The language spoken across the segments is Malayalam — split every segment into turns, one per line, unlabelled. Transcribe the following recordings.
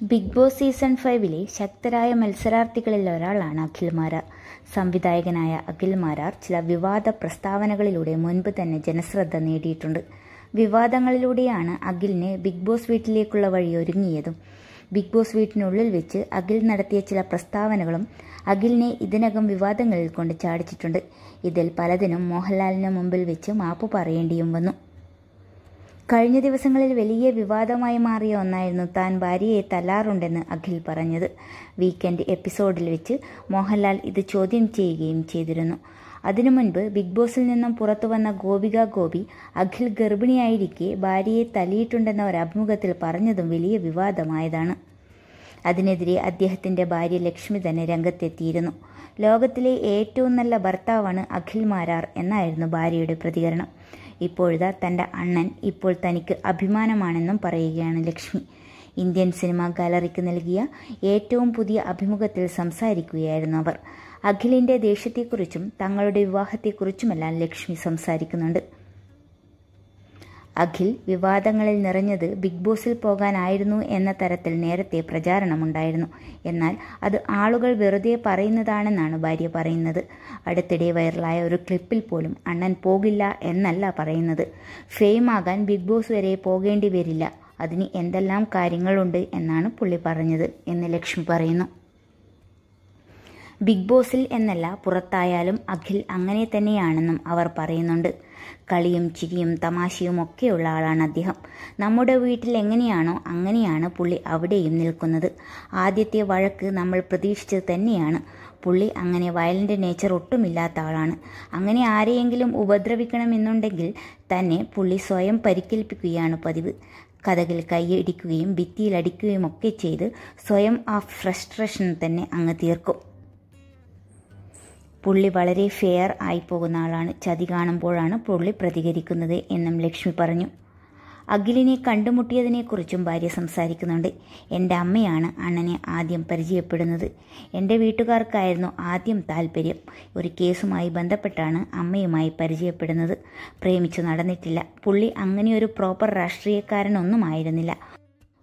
ബിഗ് ബോസ് സീസൺ ഫൈവിലെ ശക്തരായ മത്സരാർത്ഥികളിൽ ഒരാളാണ് അഖിൽ മാരാർ സംവിധായകനായ അഖിൽ മാരാർ ചില വിവാദ പ്രസ്താവനകളിലൂടെ മുൻപ് തന്നെ ജനശ്രദ്ധ നേടിയിട്ടുണ്ട്. വിവാദങ്ങളിലൂടെയാണ് അഖിലിന് ബിഗ് ബോസ് വീട്ടിലേക്കുള്ള വഴി ഒരുങ്ങിയതും. ബിഗ് ബോസ് വീട്ടിനുള്ളിൽ വെച്ച് അഖിൽ നടത്തിയ ചില പ്രസ്താവനകളും അഖിലിനെ ഇതിനകം വിവാദങ്ങളിൽ കൊണ്ട് ചാടിച്ചിട്ടുണ്ട്. ഇതിൽ പലതിനും മോഹൻലാലിന് മുമ്പിൽ വെച്ച് മാപ്പ് പറയേണ്ടിയും വന്നു. കഴിഞ്ഞ ദിവസങ്ങളിൽ വലിയ വിവാദമായി മാറിയ ഒന്നായിരുന്നു താൻ ഭാര്യയെ തല്ലാറുണ്ടെന്ന് അഖിൽ പറഞ്ഞത്. വീക്കെൻഡ് എപ്പിസോഡിൽ വെച്ച് മോഹൻലാൽ ഇത് ചോദ്യം ചെയ്യുകയും ചെയ്തിരുന്നു. അതിനു മുൻപ് ബിഗ് ബോസിൽ നിന്നും പുറത്തു വന്ന ഗോപിക ഗോപി അഖിൽ ഗർഭിണിയായിരിക്കെ ഭാര്യയെ തല്ലിയിട്ടുണ്ടെന്ന ഒരു അഭിമുഖത്തിൽ പറഞ്ഞതും വലിയ വിവാദമായതാണ്. അതിനെതിരെ അദ്ദേഹത്തിന്റെ ഭാര്യ ലക്ഷ്മി തന്നെ രംഗത്തെത്തിയിരുന്നു. ലോകത്തിലെ ഏറ്റവും നല്ല ഭർത്താവാണ് അഖിൽ മാരാർ എന്നായിരുന്നു ഭാര്യയുടെ പ്രതികരണം. ഇപ്പോഴിതാ തന്റെ അണ്ണൻ ഇപ്പോൾ തനിക്ക് അഭിമാനമാണെന്നും പറയുകയാണ് ലക്ഷ്മി. ഇന്ത്യൻ സിനിമാ ഗാലറിക്ക് നൽകിയ ഏറ്റവും പുതിയ അഭിമുഖത്തിൽ സംസാരിക്കുകയായിരുന്നു അവർ. അഖിലിന്റെ ദേഷ്യത്തെക്കുറിച്ചും തങ്ങളുടെ വിവാഹത്തെക്കുറിച്ചുമെല്ലാം ലക്ഷ്മി സംസാരിക്കുന്നുണ്ട്. അഖിൽ വിവാദങ്ങളിൽ നിറഞ്ഞത് ബിഗ് ബോസിൽ പോകാനായിരുന്നു എന്ന തരത്തിൽ നേരത്തെ പ്രചാരണമുണ്ടായിരുന്നു. എന്നാൽ അത് ആളുകൾ വെറുതെ പറയുന്നതാണെന്നാണ് ഭാര്യ പറയുന്നത്. അടുത്തിടെ വൈറലായ ഒരു ക്ലിപ്പിൽ പോലും അണ്ണൻ പോകില്ല എന്നല്ല പറയുന്നത്. ഫെയിമാകാൻ ബിഗ് ബോസ് വരെ പോകേണ്ടി വരില്ല. അതിന് എന്തെല്ലാം കാര്യങ്ങളുണ്ട് എന്നാണ് പുള്ളി പറഞ്ഞത് എന്ന് ലക്ഷ്മി പറയുന്നു. ബിഗ് ബോസിൽ എന്നല്ല പുറത്തായാലും അഖിൽ അങ്ങനെ തന്നെയാണെന്നും അവർ പറയുന്നുണ്ട്. കളിയും ചിരിയും തമാശയും ഒക്കെയുള്ള ആളാണ് അദ്ദേഹം. നമ്മുടെ വീട്ടിൽ എങ്ങനെയാണോ അങ്ങനെയാണ് പുള്ളി അവിടെയും നിൽക്കുന്നത്. ആദ്യത്തെ വഴക്ക് നമ്മൾ പ്രതീക്ഷിച്ചത് തന്നെയാണ്. പുള്ളി അങ്ങനെ വയലന്റ് നേച്ചർ ഒട്ടുമില്ലാത്ത ആളാണ്. അങ്ങനെ ആരെയെങ്കിലും ഉപദ്രവിക്കണമെന്നുണ്ടെങ്കിൽ തന്നെ പുള്ളി സ്വയം പരിക്കേൽപ്പിക്കുകയാണ് പതിവ്. കഥകിൽ കൈയടിക്കുകയും ഭിത്തിയിലടിക്കുകയും ഒക്കെ ചെയ്ത് സ്വയം ആ ഫ്രസ്ട്രേഷൻ തന്നെ അങ്ങ് തീർക്കും. പുള്ളി വളരെ ഫെയർ ആയി പോകുന്ന ആളാണ്. ചതി കാണുമ്പോഴാണ് പുള്ളി പ്രതികരിക്കുന്നത് എന്നും ലക്ഷ്മി പറഞ്ഞു. അഖിലിനെ കണ്ടുമുട്ടിയതിനെക്കുറിച്ചും ഭാര്യ സംസാരിക്കുന്നുണ്ട്. എന്റെ അമ്മയാണ് അണ്ണനെ ആദ്യം പരിചയപ്പെടുന്നത്. എന്റെ വീട്ടുകാർക്കായിരുന്നു ആദ്യം താല്പര്യം ഒരു കേസുമായി ബന്ധപ്പെട്ടാണ് അമ്മയുമായി പരിചയപ്പെടുന്നത്. പ്രേമിച്ചു നടന്നിട്ടില്ല. പുള്ളി അങ്ങനെയൊരു പ്രോപ്പർ രാഷ്ട്രീയക്കാരനൊന്നും ആയിരുന്നില്ല.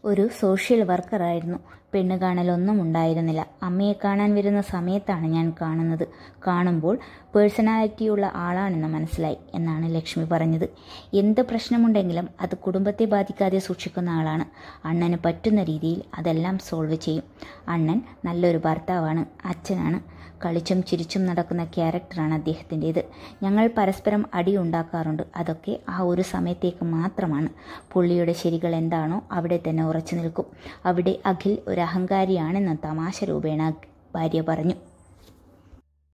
ഒരു സോഷ്യൽ വർക്കറായിരുന്നു. പെണ്ണ് കാണലൊന്നും ഉണ്ടായിരുന്നില്ല. അമ്മയെ കാണാൻ വരുന്ന സമയത്താണ് ഞാൻ കാണുന്നത്. കാണുമ്പോൾ പേഴ്സണാലിറ്റിയുള്ള ആളാണെന്ന് മനസ്സിലായി എന്നാണ് ലക്ഷ്മി പറഞ്ഞത്. എന്ത് പ്രശ്നമുണ്ടെങ്കിലും അത് കുടുംബത്തെ ബാധിക്കാതെ സൂക്ഷിക്കുന്ന ആളാണ്. അണ്ണന് പറ്റുന്ന രീതിയിൽ അതെല്ലാം സോൾവ് ചെയ്യും. അണ്ണൻ നല്ലൊരു ഭർത്താവാണ് അച്ഛനാണ്. കളിച്ചും ചിരിച്ചും നടക്കുന്ന ക്യാരക്ടറാണ് അദ്ദേഹത്തിന്റേത്. ഞങ്ങൾ പരസ്പരം അടി ഉണ്ടാക്കാറുണ്ട്. അതൊക്കെ ആ ഒരു സമയത്തേക്ക് മാത്രമാണ്. പുള്ളിയുടെ ശരികൾ എന്താണോ അവിടെ തന്നെ ഉറച്ചു നിൽക്കും. അവിടെ അഖിൽ ഒരു അഹങ്കാരിയാണെന്ന് തമാശ രൂപേണ ഭാര്യ പറഞ്ഞു.